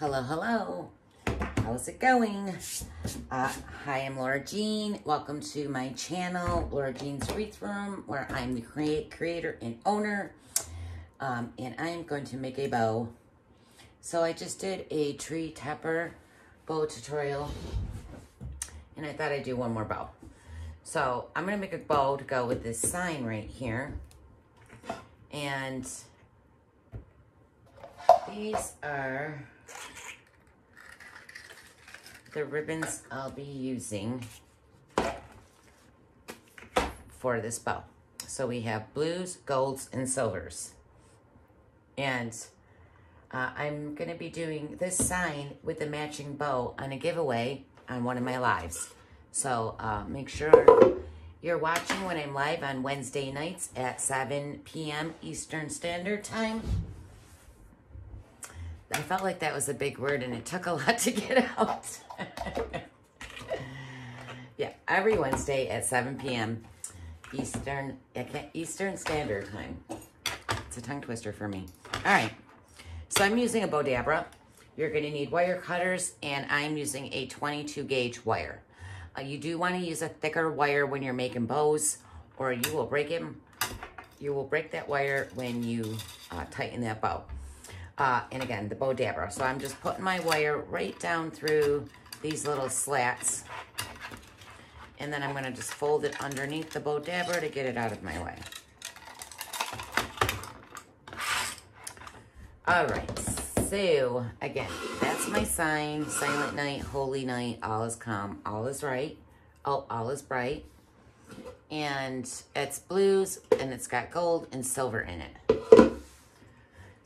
Hello, hello. How's it going? Uh, hi, I'm Laura Jean. Welcome to my channel, Laura Jean's Wreath Room, where I'm the create, creator and owner. Um, and I am going to make a bow. So I just did a tree topper bow tutorial. And I thought I'd do one more bow. So I'm going to make a bow to go with this sign right here. And these are the ribbons I'll be using for this bow. So we have blues, golds, and silvers. And uh, I'm going to be doing this sign with the matching bow on a giveaway on one of my lives. So uh, make sure you're watching when I'm live on Wednesday nights at 7 p.m. Eastern Standard Time. I felt like that was a big word and it took a lot to get out. yeah, every Wednesday at 7 p.m. Eastern Eastern Standard Time. It's a tongue twister for me. All right, so I'm using a Bowdabra. You're going to need wire cutters, and I'm using a 22 gauge wire. Uh, you do want to use a thicker wire when you're making bows, or you will break it. You will break that wire when you uh, tighten that bow. Uh, and again, the Bowdabra. So I'm just putting my wire right down through these little slats. And then I'm going to just fold it underneath the Bowdabra to get it out of my way. All right, so again, that's my sign. Silent night, holy night, all is calm, all is right. Oh, all is bright. And it's blues, and it's got gold and silver in it.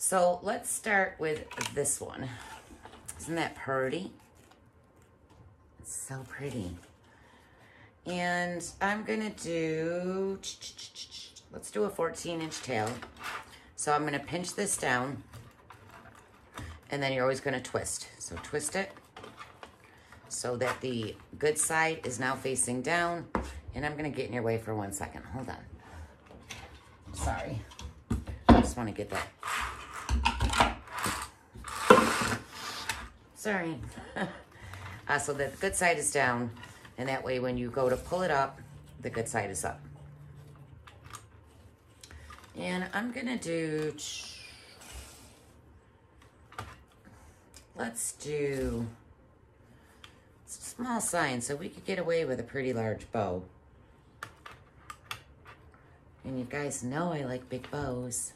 So let's start with this one. Isn't that pretty? It's so pretty. And I'm gonna do, let's do a 14 inch tail. So I'm gonna pinch this down and then you're always gonna twist. So twist it so that the good side is now facing down. And I'm gonna get in your way for one second. Hold on. Sorry. I just wanna get that Sorry. uh, so the good side is down, and that way when you go to pull it up, the good side is up. And I'm gonna do, let's do small sign so we could get away with a pretty large bow. And you guys know I like big bows.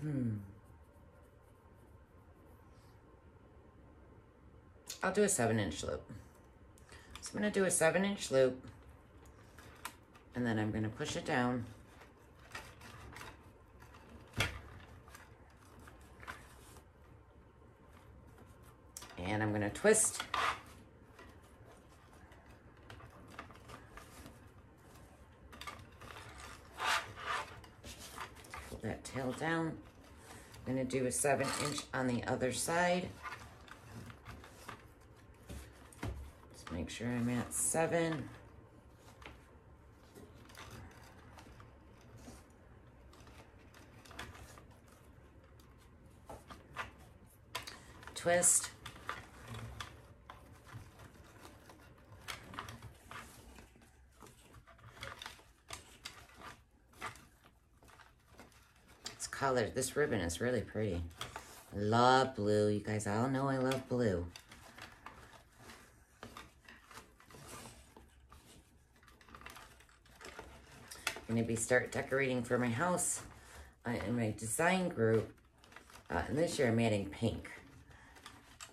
Hmm. I'll do a seven inch loop. So I'm gonna do a seven inch loop and then I'm gonna push it down. And I'm gonna twist. That tail down. I'm gonna do a seven inch on the other side. Make sure I'm at seven. Twist. It's colored. This ribbon is really pretty. love blue. You guys all know I love blue. Going to be start decorating for my house uh, in my design group. Uh, and this year I'm adding pink.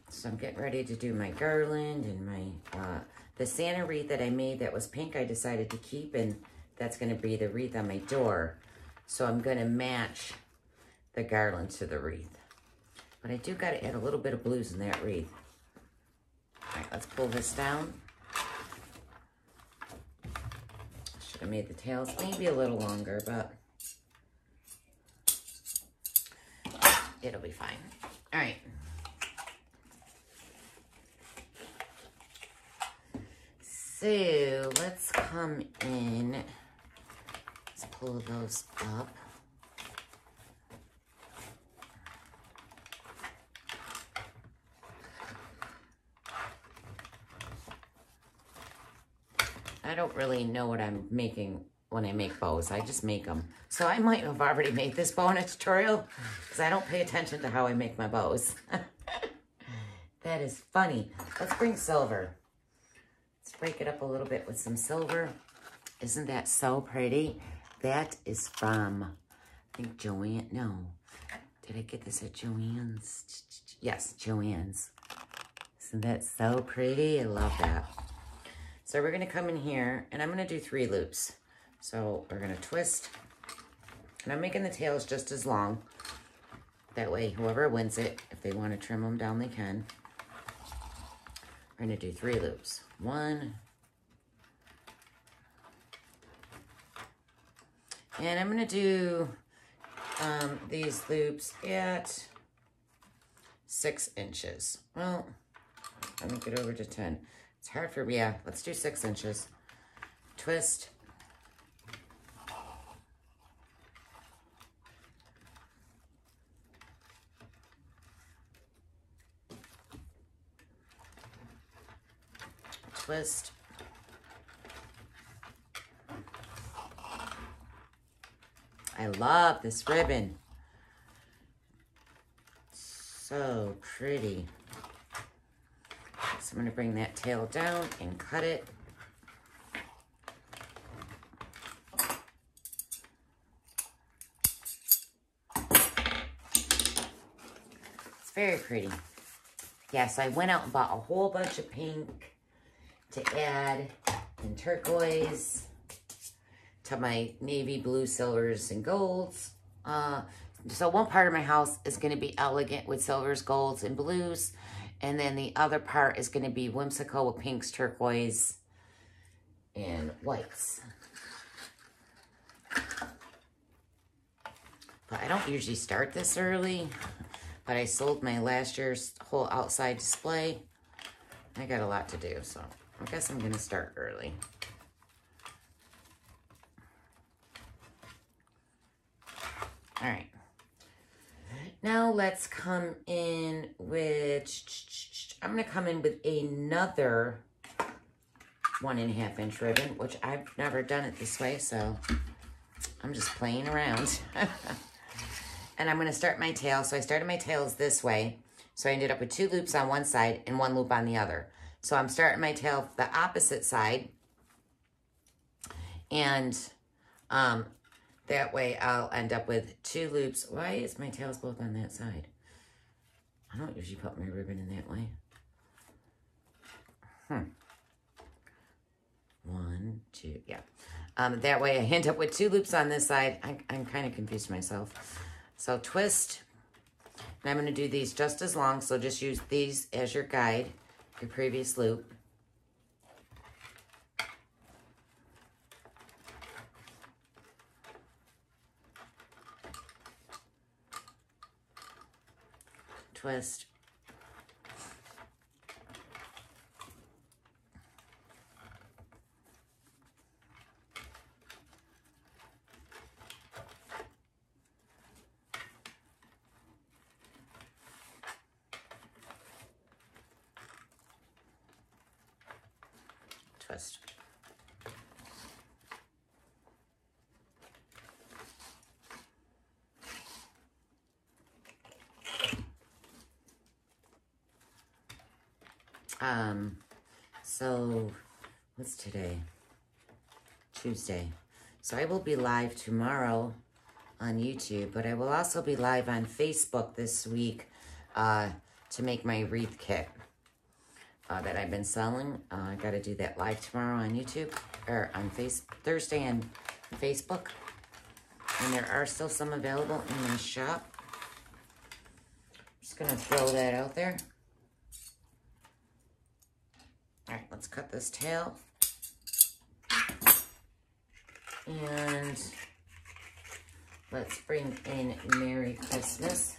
So I'm getting ready to do my garland and my, uh, the Santa wreath that I made that was pink I decided to keep and that's going to be the wreath on my door. So I'm going to match the garland to the wreath. But I do got to add a little bit of blues in that wreath. All right, let's pull this down. I made the tails maybe a little longer, but it'll be fine. All right. So let's come in. Let's pull those up. Don't really know what I'm making when I make bows. I just make them. So I might have already made this bow in a tutorial because I don't pay attention to how I make my bows. that is funny. Let's bring silver. Let's break it up a little bit with some silver. Isn't that so pretty? That is from, I think Joann, no. Did I get this at Joann's? Yes, Joann's. Isn't that so pretty? I love that. So we're gonna come in here and I'm gonna do three loops. So we're gonna twist and I'm making the tails just as long. That way, whoever wins it, if they wanna trim them down, they can. We're gonna do three loops. One, and I'm gonna do um, these loops at six inches. Well, let me get over to 10. It's hard for me. Yeah, let's do six inches. Twist. Twist. I love this ribbon. So pretty. So I'm going to bring that tail down and cut it. It's very pretty. Yes, I went out and bought a whole bunch of pink to add and turquoise to my navy blue, silvers, and golds. Uh, so one part of my house is going to be elegant with silvers, golds, and blues. And then the other part is going to be whimsical with pinks, turquoise, and whites. But I don't usually start this early. But I sold my last year's whole outside display. I got a lot to do, so I guess I'm going to start early. All right. Now let's come in with, I'm going to come in with another one and a half inch ribbon, which I've never done it this way, so I'm just playing around. and I'm going to start my tail. So I started my tails this way. So I ended up with two loops on one side and one loop on the other. So I'm starting my tail the opposite side. And um, that way I'll end up with two loops. Why is my tails both on that side? I don't usually put my ribbon in that way. Hmm. One, two, yeah. Um, that way I end up with two loops on this side. I, I'm kind of confused myself. So twist. And I'm going to do these just as long. So just use these as your guide, your previous loop. Twist. Um, so what's today? Tuesday. So I will be live tomorrow on YouTube, but I will also be live on Facebook this week uh, to make my wreath kit uh, that I've been selling. Uh, I got to do that live tomorrow on YouTube or on face Thursday and Facebook. And there are still some available in my shop. Just going to throw that out there. All right, let's cut this tail. And let's bring in Merry Christmas.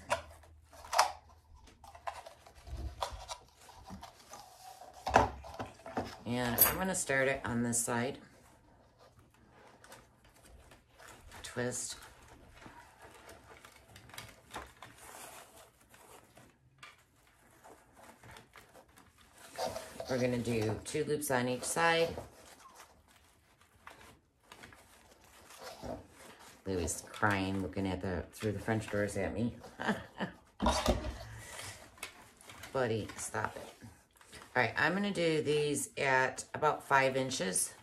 And I'm going to start it on this side. Twist. We're going to do two loops on each side. Louis crying, looking at the through the French doors at me. Buddy, stop it. All right, I'm going to do these at about five inches.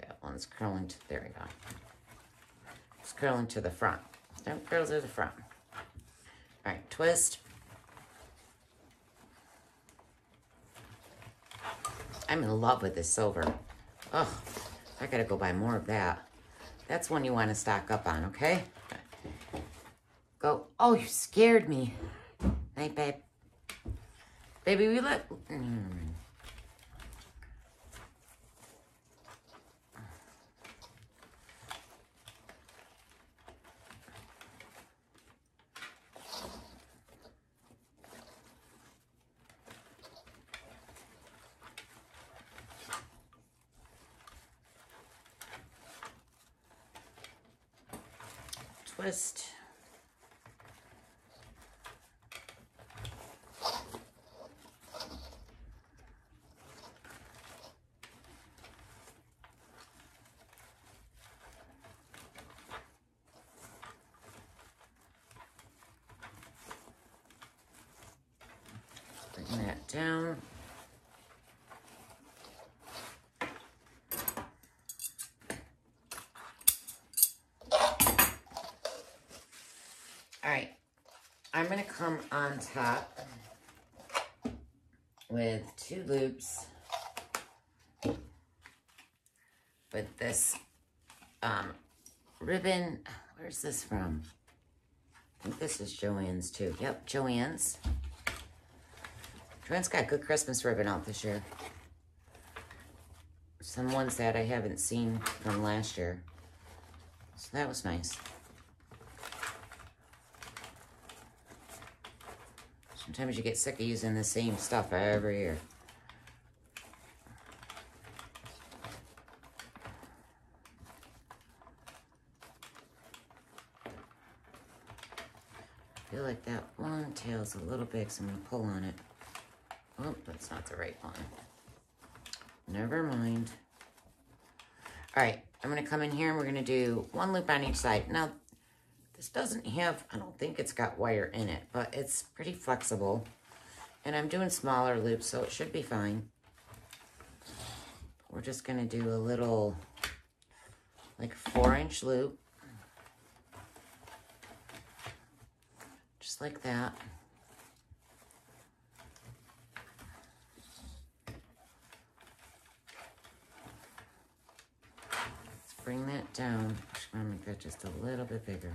That one's curling to, there we go. It's curling to the front. Don't curl to the front. Twist. I'm in love with this silver. Oh, I gotta go buy more of that. That's one you want to stock up on, okay? Go. Oh, you scared me. Night, babe. Baby, we let... Mm. Twist. Down. All right, I'm gonna come on top with two loops with this um, ribbon. Where's this from? I think this is Joann's too. Yep, Joann's. Joann's got good Christmas ribbon out this year. Some ones that I haven't seen from last year. So that was nice. Sometimes you get sick of using the same stuff every year. I feel like that one tail's a little big, so I'm gonna pull on it. Oh, that's not the right one. Never mind. All right, I'm gonna come in here and we're gonna do one loop on each side. Now, this doesn't have, I don't think it's got wire in it, but it's pretty flexible. And I'm doing smaller loops, so it should be fine. We're just gonna do a little, like four inch loop. Just like that. Let's bring that down. I'm going to make that just a little bit bigger.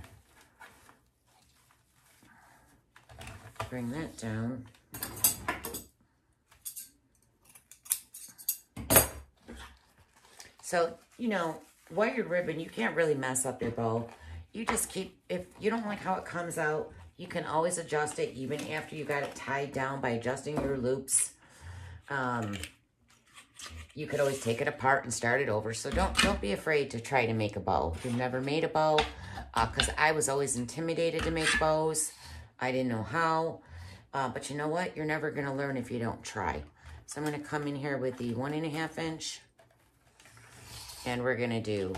Bring that down. So, you know, wired ribbon, you can't really mess up your bow. You just keep, if you don't like how it comes out, you can always adjust it even after you got it tied down by adjusting your loops. Um, you could always take it apart and start it over. So don't don't be afraid to try to make a bow. If you've never made a bow, because uh, I was always intimidated to make bows. I didn't know how. Uh, but you know what? You're never going to learn if you don't try. So I'm going to come in here with the one and a half inch. And we're going to do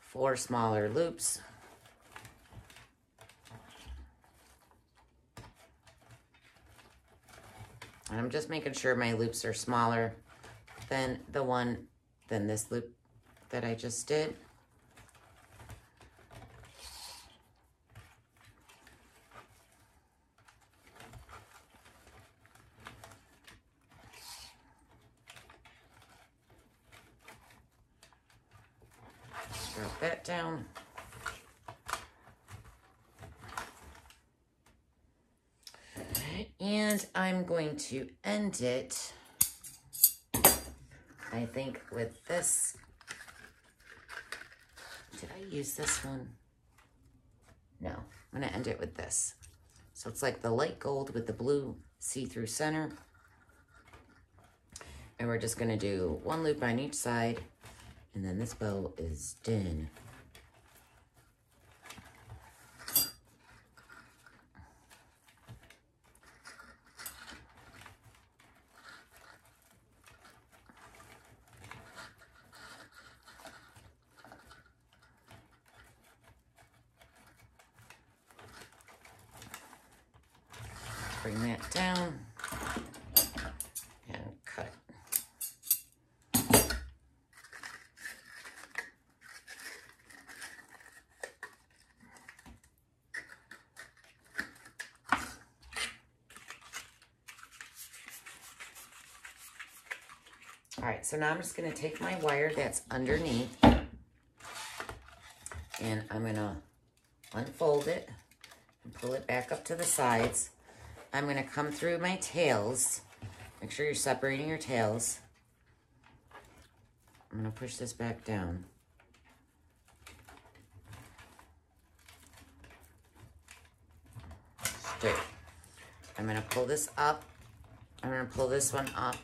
four smaller loops. And I'm just making sure my loops are smaller than the one, than this loop that I just did. Drop that down. And I'm going to end it, I think, with this. Did I use this one? No, I'm going to end it with this. So it's like the light gold with the blue see-through center. And we're just going to do one loop on each side. And then this bow is done. bring that down and cut it. All right, so now I'm just gonna take my wire that's underneath and I'm gonna unfold it and pull it back up to the sides. I'm gonna come through my tails. Make sure you're separating your tails. I'm gonna push this back down. Straight. I'm gonna pull this up. I'm gonna pull this one up.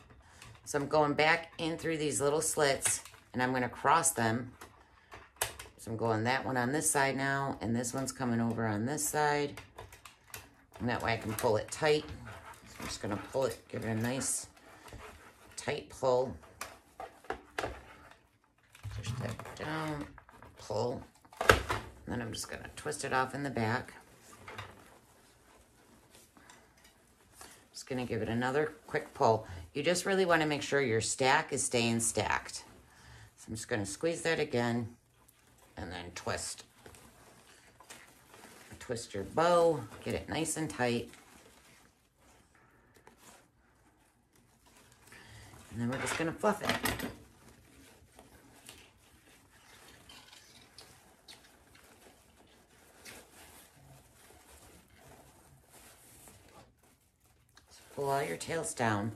So I'm going back in through these little slits and I'm gonna cross them. So I'm going that one on this side now and this one's coming over on this side. And that way I can pull it tight. So I'm just gonna pull it, give it a nice tight pull. Push that down, pull. And then I'm just gonna twist it off in the back. Just gonna give it another quick pull. You just really wanna make sure your stack is staying stacked. So I'm just gonna squeeze that again and then twist. Twist your bow, get it nice and tight. And then we're just gonna fluff it. All your tails down.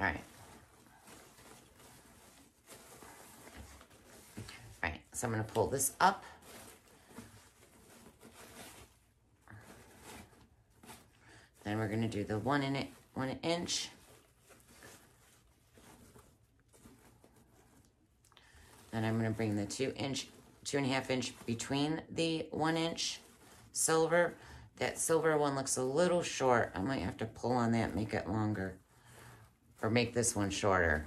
All right. All right, so I'm gonna pull this up. Then we're gonna do the one in it, one inch. Then I'm gonna bring the two inch, two and a half inch between the one inch silver. That silver one looks a little short. I might have to pull on that, make it longer or make this one shorter.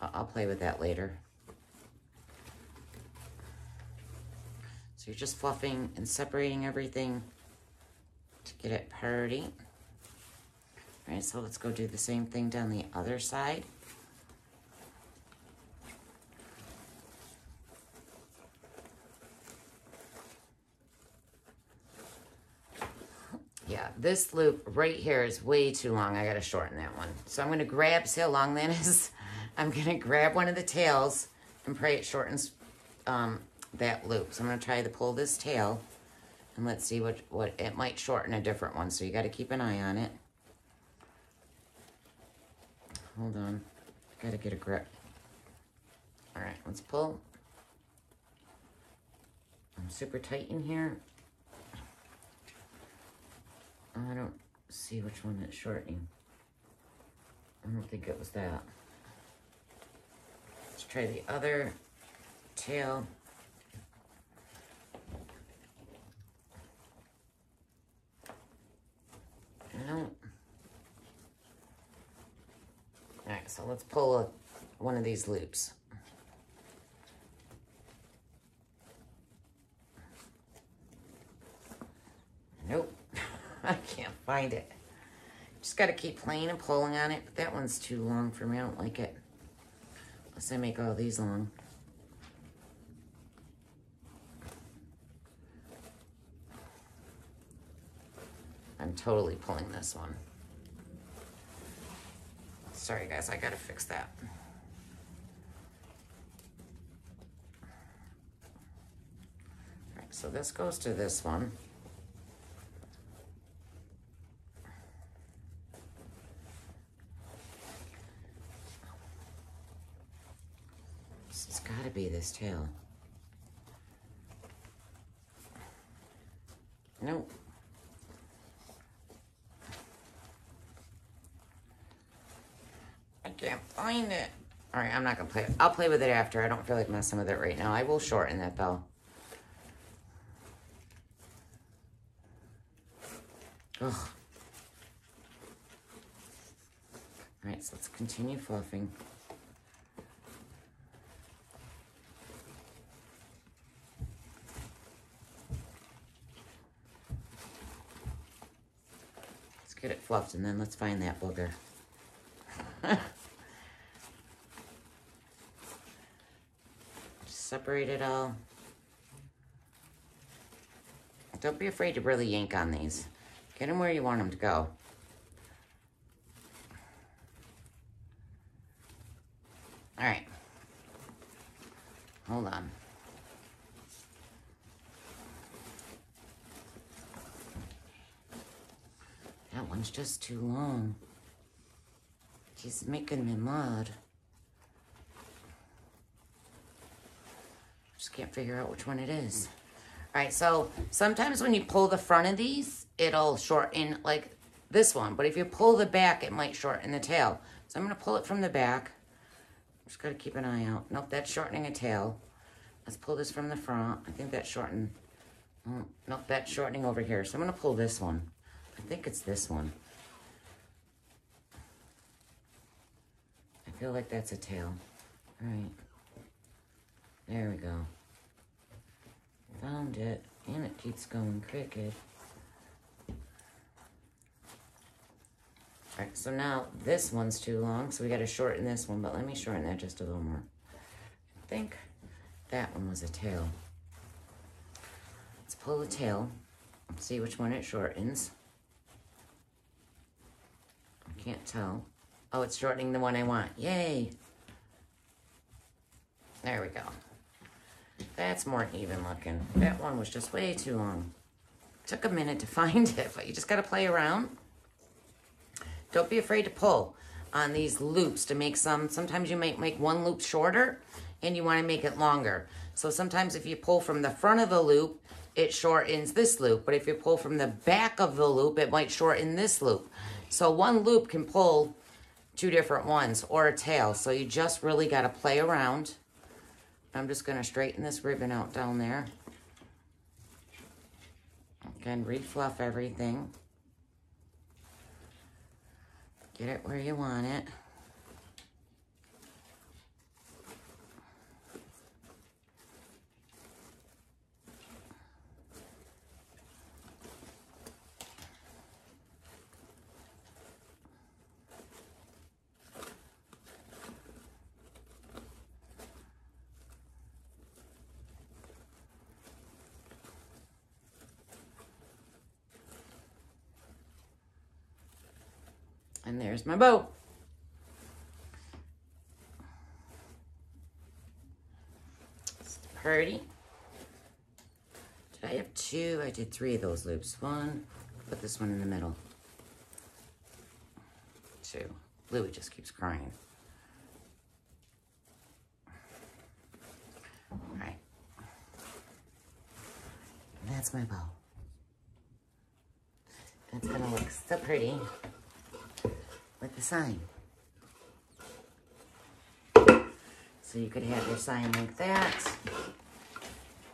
I'll play with that later. So you're just fluffing and separating everything to get it parity. All right, so let's go do the same thing down the other side. Yeah, this loop right here is way too long. I gotta shorten that one. So I'm gonna grab, see how long that is? I'm gonna grab one of the tails and pray it shortens um, that loop. So I'm gonna try to pull this tail and let's see what, what it might shorten a different one. So you gotta keep an eye on it. Hold on, gotta get a grip. All right, let's pull. I'm super tight in here. I don't see which one it's shortening. I don't think it was that. Let's try the other tail. No. Alright, so let's pull a, one of these loops. Nope. I can't find it. Just got to keep playing and pulling on it, but that one's too long for me. I don't like it. Unless I make all these long. I'm totally pulling this one. Sorry guys, I gotta fix that. So this goes to this one. This has gotta be this tail. Nope. Can't find it. All right, I'm not gonna play. I'll play with it after. I don't feel like messing with it right now. I will shorten that though. Ugh. All right, so let's continue fluffing. Let's get it fluffed and then let's find that booger. Just separate it all. Don't be afraid to really yank on these. Get them where you want them to go. All right. Hold on. That one's just too long. He's making me mad. Can't figure out which one it is. All right, so sometimes when you pull the front of these, it'll shorten like this one. But if you pull the back, it might shorten the tail. So I'm going to pull it from the back. Just got to keep an eye out. Nope, that's shortening a tail. Let's pull this from the front. I think that's shortening. Oh, nope, that's shortening over here. So I'm going to pull this one. I think it's this one. I feel like that's a tail. All right. There we go. Found it. And it keeps going crooked. Alright, so now this one's too long, so we gotta shorten this one, but let me shorten that just a little more. I think that one was a tail. Let's pull the tail see which one it shortens. I can't tell. Oh, it's shortening the one I want. Yay! There we go. That's more even looking. That one was just way too long. Took a minute to find it, but you just gotta play around. Don't be afraid to pull on these loops to make some. Sometimes you might make one loop shorter and you wanna make it longer. So sometimes if you pull from the front of the loop, it shortens this loop. But if you pull from the back of the loop, it might shorten this loop. So one loop can pull two different ones or a tail. So you just really got to play around. I'm just going to straighten this ribbon out down there. Again, refluff everything. Get it where you want it. And there's my bow. It's pretty. Did I have two? I did three of those loops. One, put this one in the middle. Two. Louie just keeps crying. All right. That's my bow. That's gonna look so pretty with the sign. So you could have your sign like that.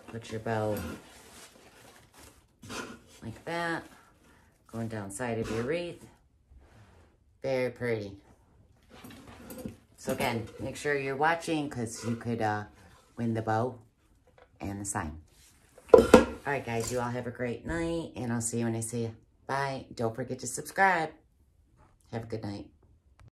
Put your bow like that. Going down side of your wreath. Very pretty. So again, make sure you're watching because you could uh, win the bow and the sign. All right, guys, you all have a great night, and I'll see you when I see you. Bye. Don't forget to subscribe. Have a good night.